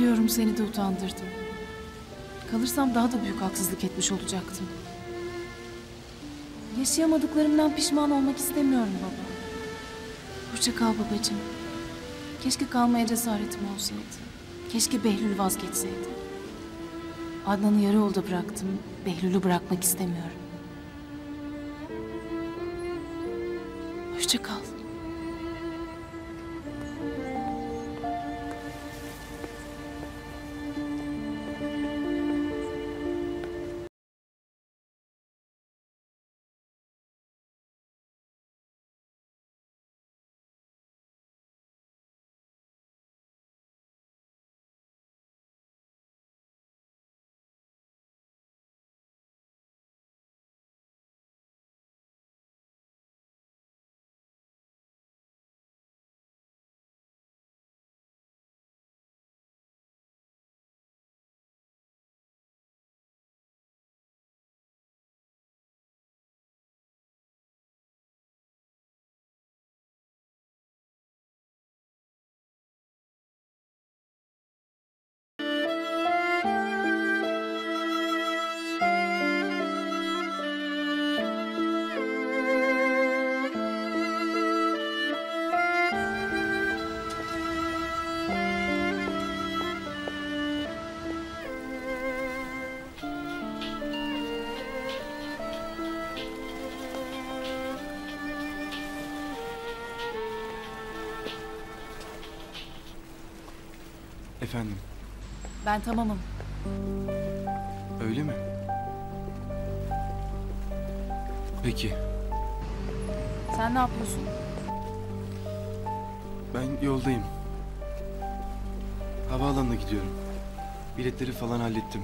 Biliyorum seni de utandırdım. Kalırsam daha da büyük haksızlık etmiş olacaktım. Yaşayamadıklarımdan pişman olmak istemiyorum baba. Hoşça kal babacığım. Keşke kalmaya cesaretim olsaydı. Keşke Behlül vazgeçseydi. Adnan'ı yarı yolda bıraktım. Behlül'ü bırakmak istemiyorum. Hoşça kal. Efendim, Ben tamamım. öyle mi? Peki, Sen ne yapıyorsun? ben yoldayım. Havaalanına gidiyorum. Biletleri falan hallettim.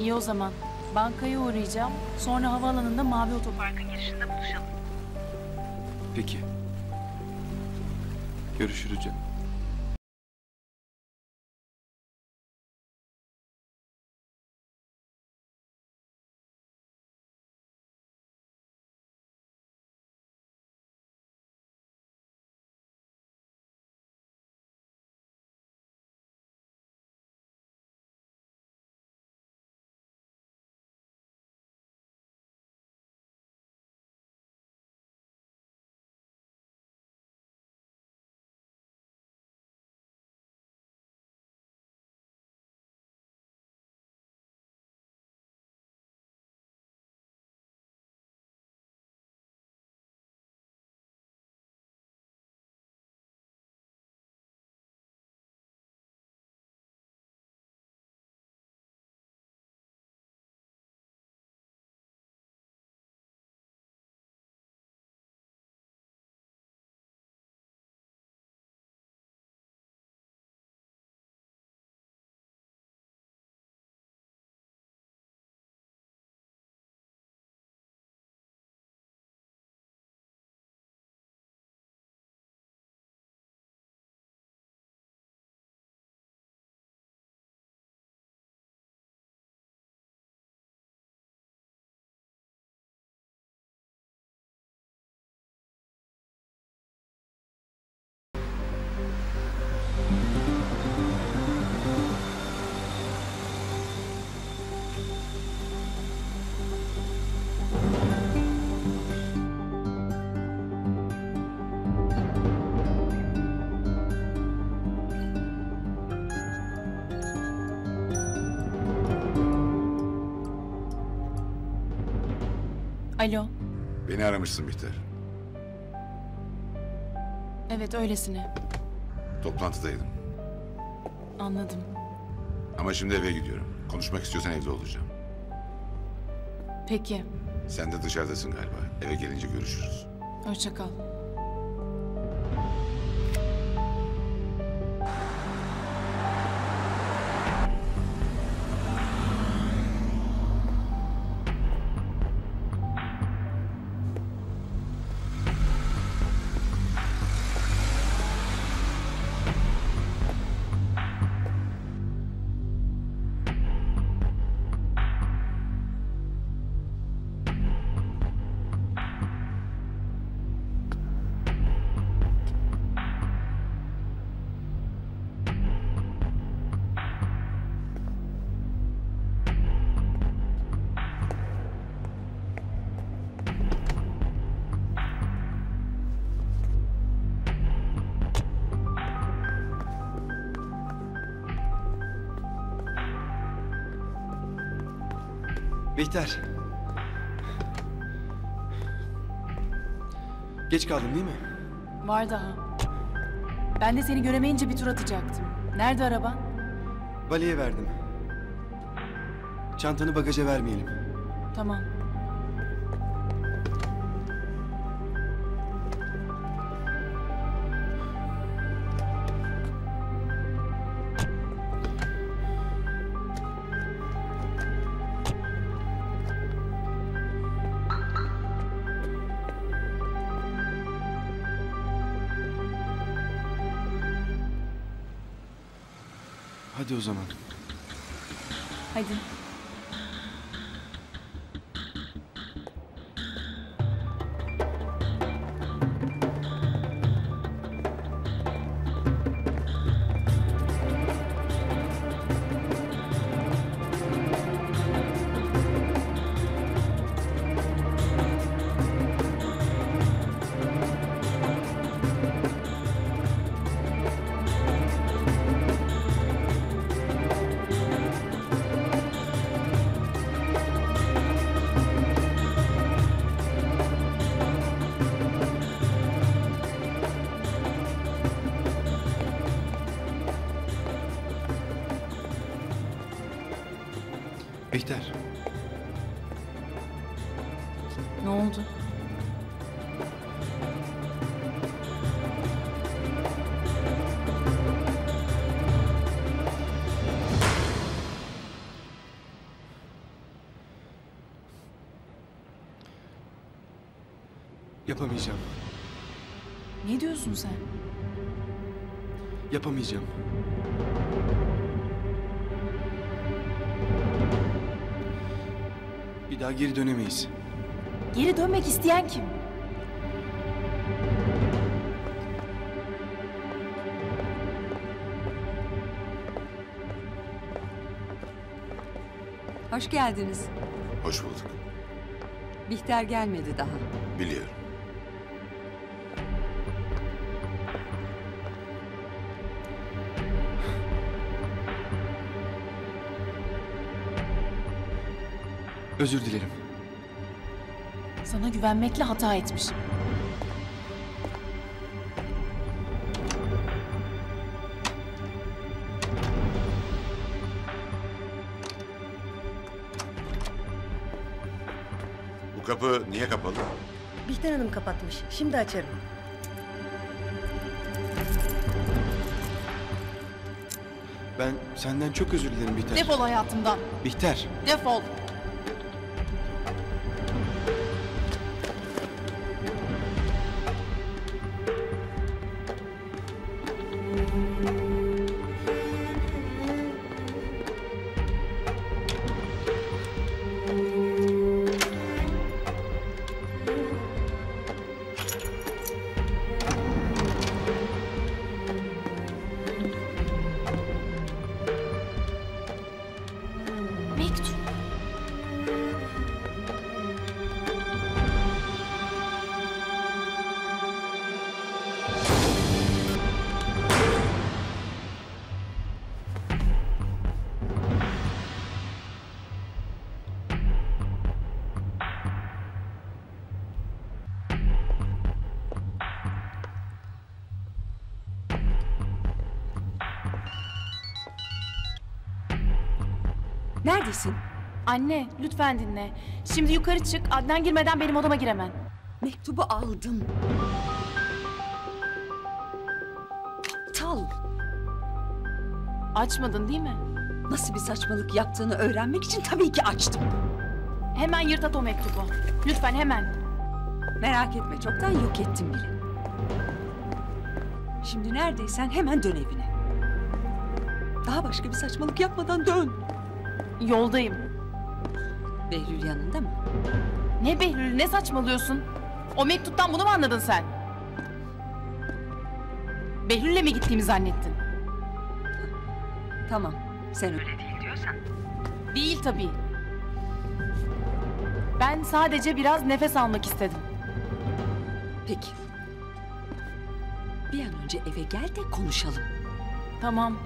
İyi o zaman. Bankaya uğrayacağım. Sonra havaalanında Mavi Otopark'ın girişinde buluşalım. Peki. Görüşürüz canım. Alo. Beni aramışsın Bihter. Evet öylesine. Toplantıdaydım. Anladım. Ama şimdi eve gidiyorum. Konuşmak istiyorsan evde olacağım. Peki. Sen de dışarıdasın galiba. Eve gelince görüşürüz. Hoşça kal. Bihter. Geç kaldın değil mi? Var daha. Ben de seni göremeyince bir tur atacaktım. Nerede araban? Valiye verdim. Çantanı bagaja vermeyelim. Tamam. Hadi o zaman. Hadi. Bihter. Ne oldu? Yapamayacağım. Ne diyorsun sen? Yapamayacağım. Daha geri dönemeyiz. Geri dönmek isteyen kim? Hoş geldiniz. Hoş bulduk. Bihter gelmedi daha. Biliyorum. Özür dilerim. Sana güvenmekle hata etmişim. Bu kapı niye kapalı? Bihter Hanım kapatmış. Şimdi açarım. Ben senden çok özür dilerim Bihter. Defol hayatımdan. Bihter. Defol. 嗯。Neredesin? Anne lütfen dinle. Şimdi yukarı çık. Adnan girmeden benim odama giremen. Mektubu aldım. Aptal. Açmadın değil mi? Nasıl bir saçmalık yaptığını öğrenmek için tabii ki açtım. Hemen yırt at o mektubu. Lütfen hemen. Merak etme çoktan yok ettim bile. Şimdi neredeysen hemen dön evine. Daha başka bir saçmalık yapmadan dön. Yoldayım. Behlül yanında mı? Ne Behlül ne saçmalıyorsun? O mektuptan bunu mu anladın sen? Behlül'le mi gittiğimi zannettin? Tamam. Sen öyle değil diyorsan. Değil tabii. Ben sadece biraz nefes almak istedim. Peki. Bir an önce eve gel de konuşalım. Tamam.